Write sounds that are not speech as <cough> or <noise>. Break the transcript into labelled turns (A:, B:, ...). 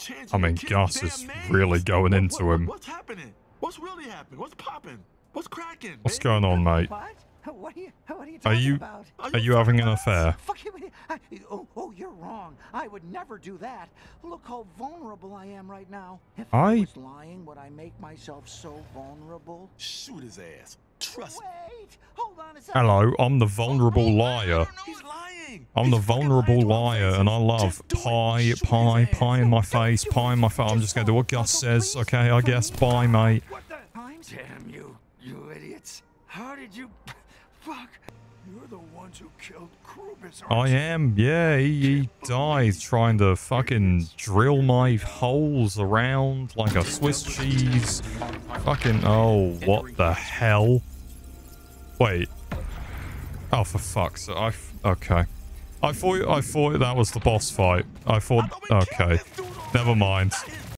A: chance.
B: I mean,
A: you
B: Gus is
A: names.
B: really going
A: What-
B: into
A: what-
B: him.
A: What's happening? What's really happening? What's popping? What's cracking?
B: What's
A: baby?
B: going on, mate?
C: What? What are you? What are you
B: Are
C: talking
B: you
C: about?
B: are you having an affair?
C: Fuck you! I, oh, oh, you're wrong. I would never do that. Look how vulnerable I am right now. If I,
B: I
C: was lying, would I make myself so vulnerable?
A: Shoot his ass. Trust
C: Wait, hold on a second.
B: Hello, I'm the vulnerable liar.
A: He's lying.
B: I'm the vulnerable
A: lying to our
B: liar, and I love
A: Just
B: pie, pie, pie in my face, pie in my face. I'm just gonna do what Gus says, okay? I guess. Bye, mate.
C: What the? Times?
D: Damn you, you idiots. How did you... <laughs> Fuck. You're the ones who killed Krubis,
B: I am, yeah. He, he died trying to fucking drill my holes around like a Swiss cheese. Fucking, oh, what the hell? Wait. Oh, for fuck's sake. I f- okay. I thought, I thought that was the boss fight. I thought,
A: I thought we killed
B: okay.
A: this dude already.
B: Never mind.